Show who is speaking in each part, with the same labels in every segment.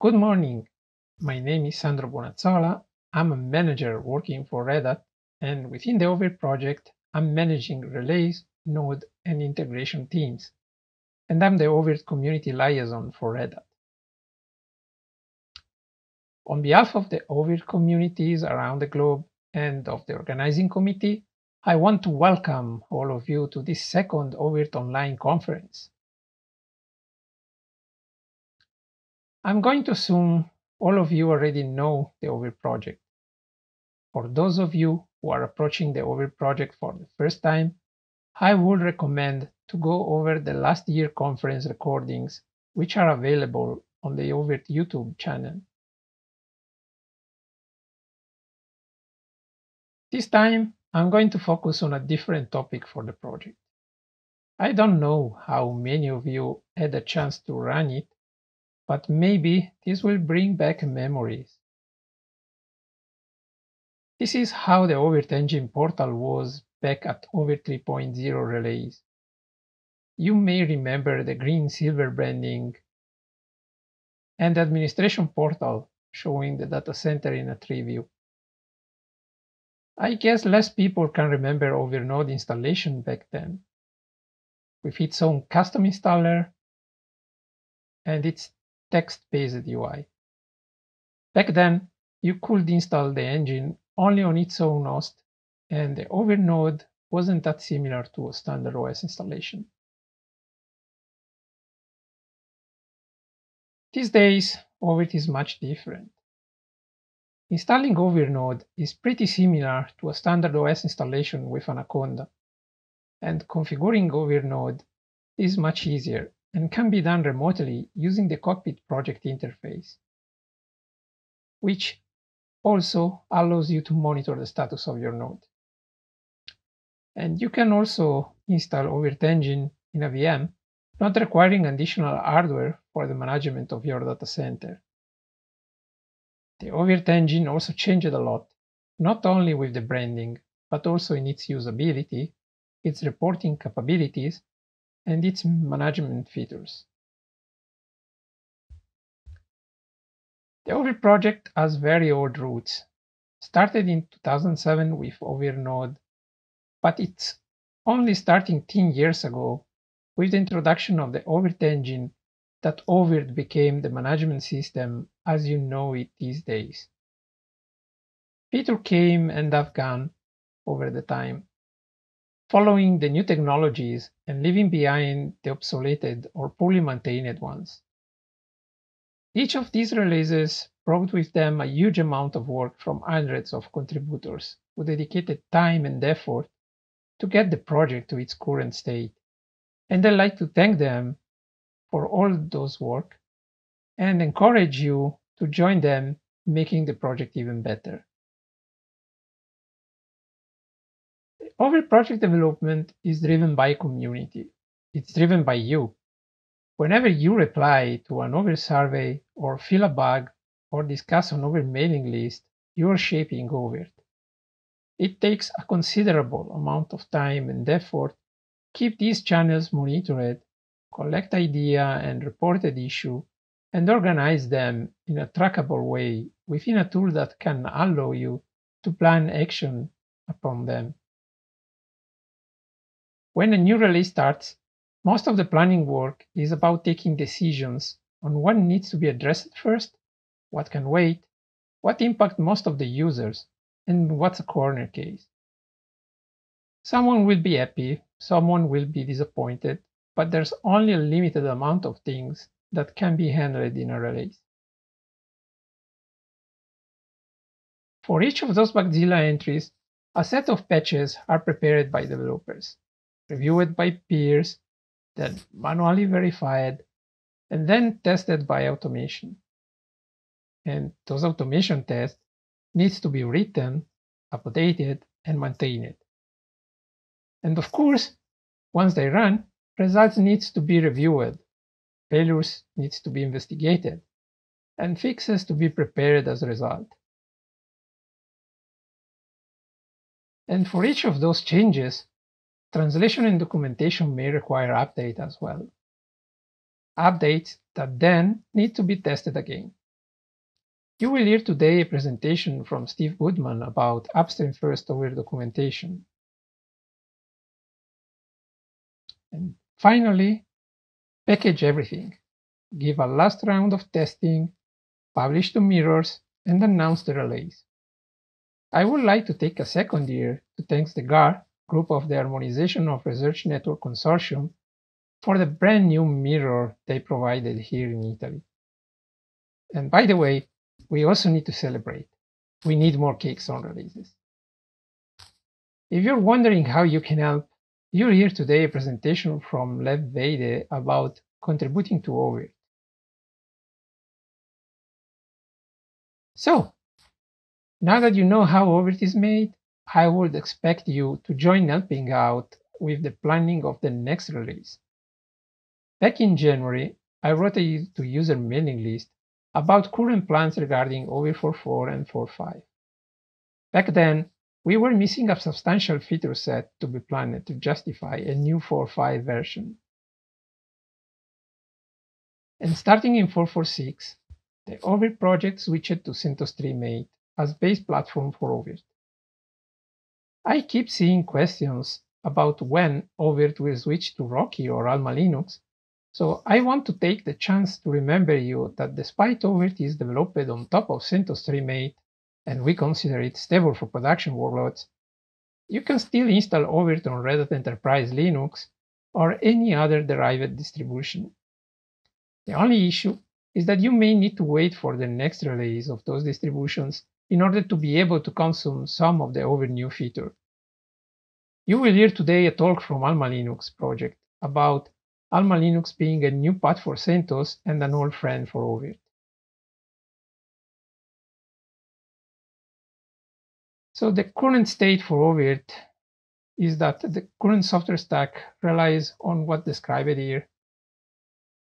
Speaker 1: Good morning. My name is Sandro Bonazzola. I'm a manager working for Red Hat, and within the Ovirt project, I'm managing relays, node, and integration teams. And I'm the Ovirt community liaison for Red Hat. On behalf of the Ovirt communities around the globe and of the organizing committee, I want to welcome all of you to this second Ovirt online conference. I'm going to assume all of you already know the Ovirt project. For those of you who are approaching the Ovirt project for the first time, I would recommend to go over the last year conference recordings, which are available on the Ovirt YouTube channel. This time, I'm going to focus on a different topic for the project. I don't know how many of you had a chance to run it, but maybe this will bring back memories. This is how the Ovirt engine portal was back at Ovirt 3.0 release. You may remember the green silver branding and the administration portal showing the data center in a tree view. I guess less people can remember oVirt Node installation back then, with its own custom installer and its text-based UI. Back then, you could install the engine only on its own host, and the oVirt Node wasn't that similar to a standard OS installation. These days, Ovirt is much different. Installing oVirt Node is pretty similar to a standard OS installation with Anaconda, and configuring oVirt Node is much easier and can be done remotely using the Cockpit project interface, which also allows you to monitor the status of your node. And you can also install Ovirt Engine in a VM, not requiring additional hardware for the management of your data center. The Ovirt Engine also changed a lot, not only with the branding, but also in its usability, its reporting capabilities, and its management features. The Ovirt project has very old roots. Started in 2007 with oVirt Node, but it's only starting 10 years ago with the introduction of the Ovirt engine that Ovirt became the management system as you know it these days. Peter came and have gone over the time, following the new technologies and leaving behind the obsoleted or poorly maintained ones. Each of these releases brought with them a huge amount of work from hundreds of contributors who dedicated time and effort to get the project to its current state. And I'd like to thank them for all those work and encourage you to join them making the project even better. Ovirt project development is driven by community. It's driven by you. Whenever you reply to an Ovirt survey or fill a bug or discuss an Ovirt mailing list, you are shaping Ovirt. It takes a considerable amount of time and effort to keep these channels monitored, collect idea and reported issue, and organize them in a trackable way within a tool that can allow you to plan action upon them. When a new release starts, most of the planning work is about taking decisions on what needs to be addressed first, what can wait, what impacts most of the users, and what's a corner case. Someone will be happy, someone will be disappointed, but there's only a limited amount of things that can be handled in a release. For each of those Bugzilla entries, a set of patches are prepared by developers reviewed by peers, then manually verified, and then tested by automation. And those automation tests needs to be written, updated, and maintained. And of course, once they run, results needs to be reviewed, failures needs to be investigated, and fixes to be prepared as a result. And for each of those changes, Translation and documentation may require update as well. Updates that then need to be tested again. You will hear today a presentation from Steve Goodman about upstream first Ovirt documentation. And finally, package everything. Give a last round of testing, publish to mirrors, and announce the release. I would like to take a second here to thank the GARR, group of the Harmonization of Research Network Consortium, for the brand new mirror they provided here in Italy. And by the way, we also need to celebrate. We need more cakes on releases. If you're wondering how you can help, you'll hear today a presentation from Lev Veyde about contributing to Ovirt. So, now that you know how Ovirt is made, I would expect you to join helping out with the planning of the next release. Back in January, I wrote a to user mailing list about current plans regarding Ovirt 4.4 and 4.5. Back then, we were missing a substantial feature set to be planned to justify a new 4.5 version. And starting in 4.4.6, the Ovirt project switched to CentOS Stream 8 as base platform for Ovirt. I keep seeing questions about when Ovirt will switch to Rocky or Alma Linux, so I want to take the chance to remember you that despite Ovirt is developed on top of CentOS 3.8 and we consider it stable for production workloads, you can still install Ovirt on Red Hat Enterprise Linux or any other derived distribution. The only issue is that you may need to wait for the next release of those distributions in order to be able to consume some of the Ovirt new feature. You will hear today a talk from Alma Linux project about Alma Linux being a new path for CentOS and an old friend for Ovirt. So the current state for Ovirt is that the current software stack relies on what described here,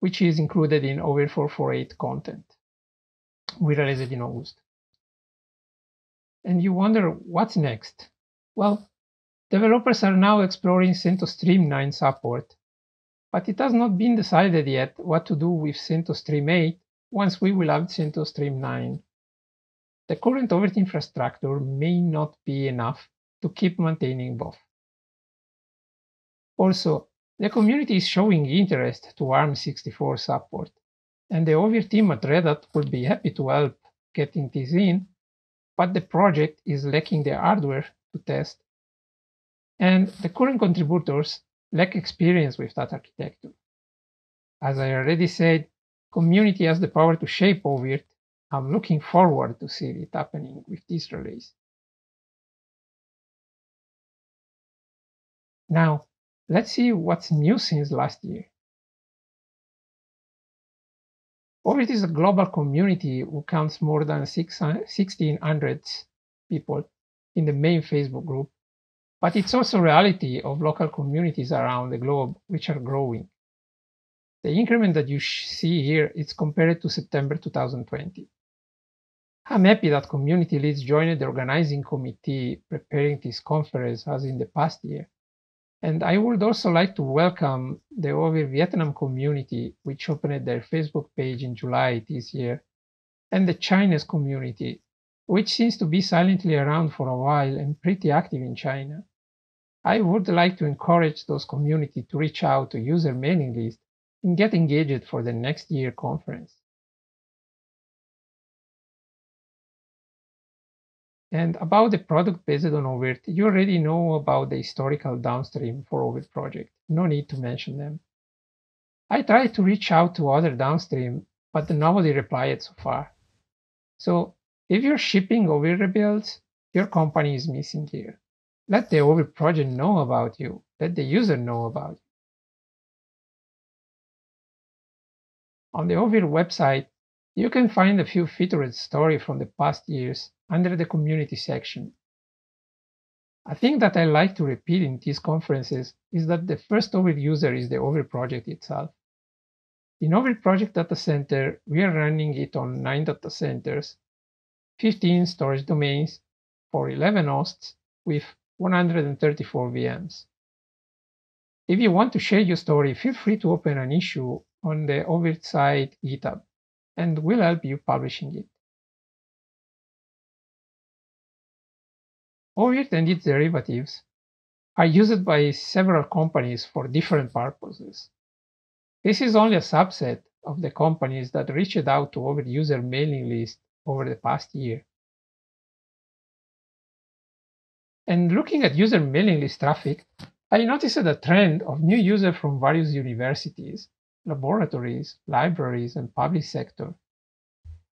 Speaker 1: which is included in Ovirt 448 content. We released it in August. And you wonder what's next? Well, developers are now exploring CentOS Stream 9 support but it has not been decided yet what to do with CentOS Stream 8 once we will have CentOS Stream 9. The current Ovirt infrastructure may not be enough to keep maintaining both. Also, the community is showing interest to ARM64 support, and the Ovirt team at Red Hat will be happy to help getting this in, but the project is lacking the hardware to test, and the current contributors lack experience with that architecture. As I already said, community has the power to shape Ovirt. I'm looking forward to see it happening with this release. Now, let's see what's new since last year. Ovirt is a global community who counts more than 1,600 people in the main Facebook group but it's also reality of local communities around the globe which are growing. The increment that you see here is compared to September 2020. I'm happy that community leads joined the organizing committee preparing this conference as in the past year. And I would also like to welcome the Ovirt Vietnam community, which opened their Facebook page in July this year, and the Chinese community, which seems to be silently around for a while and pretty active in China. I would like to encourage those community to reach out to user mailing list and get engaged for the next year conference. And about the product based on Ovirt, you already know about the historical downstream for Ovirt project. No need to mention them. I tried to reach out to other downstream, but nobody replied so far. So if you're shipping Ovirt rebuilds, your company is missing here. Let the Ovirt project know about you. Let the user know about you. On the Ovirt website, you can find a few featured stories from the past years under the community section. A thing that I like to repeat in these conferences is that the first Ovirt user is the Ovirt project itself. In Ovirt Project Data Center, we are running it on 9 data centers 15 storage domains for 11 hosts with 134 VMs. If you want to share your story, feel free to open an issue on the oVirt site GitHub, and we'll help you publishing it. Ovirt and its derivatives are used by several companies for different purposes. This is only a subset of the companies that reached out to Ovirt user mailing list over the past year. And looking at user mailing list traffic, I noticed a trend of new users from various universities, laboratories, libraries, and public sector.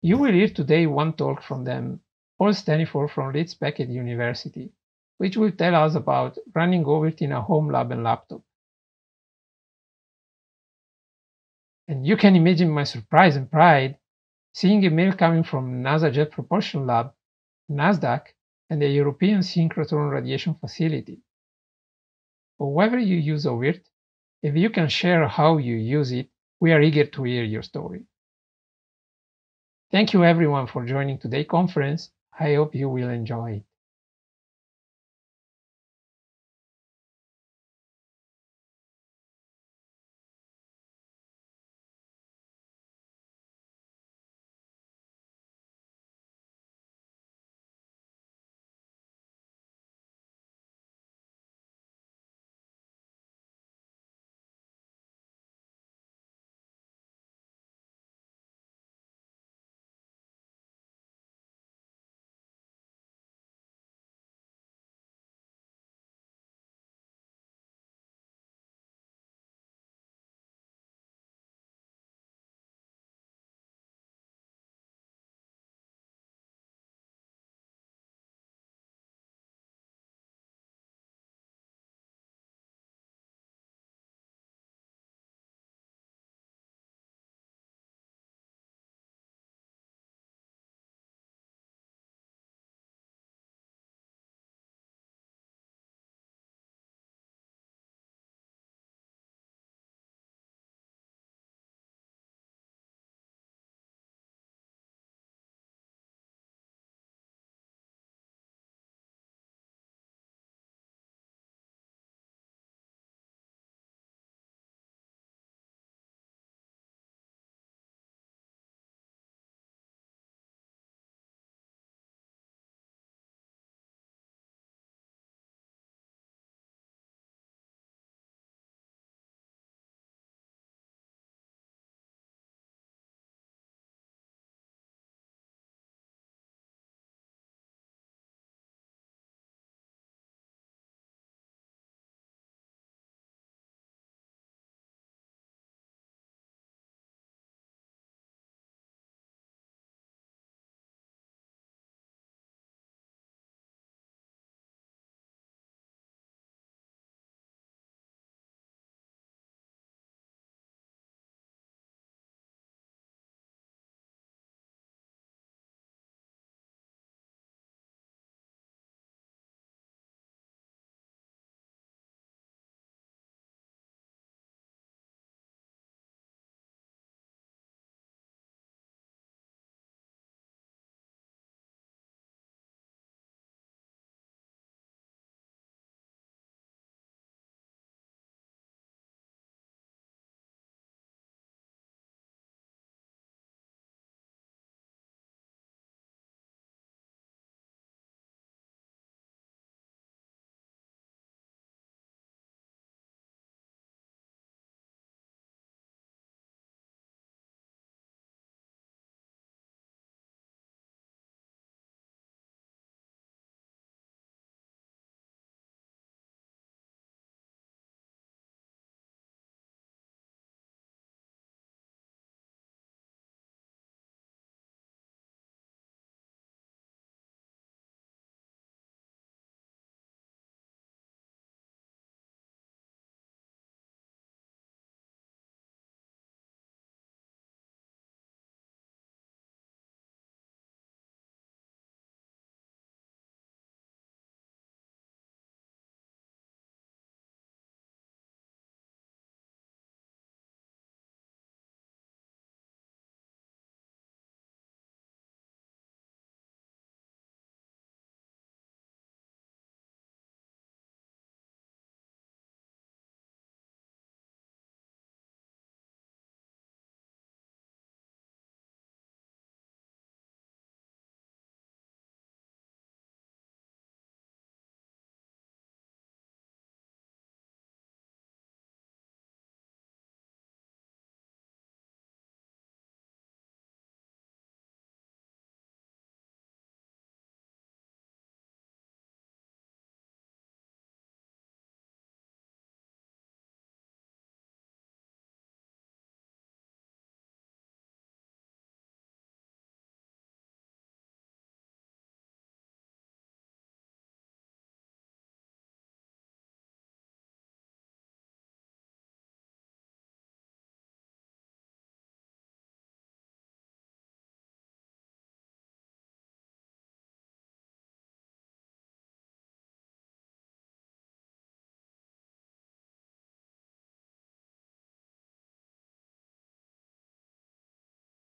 Speaker 1: You will hear today one talk from them, Paul Staniforth from Leeds Beckett University, which will tell us about running OVIRT in a home lab and laptop. And you can imagine my surprise and pride seeing a mail coming from NASA Jet Propulsion Lab, NASDAQ, and the European Synchrotron Radiation Facility. However you use OVIRT, if you can share how you use it, we are eager to hear your story. Thank you everyone for joining today's conference. I hope you will enjoy it.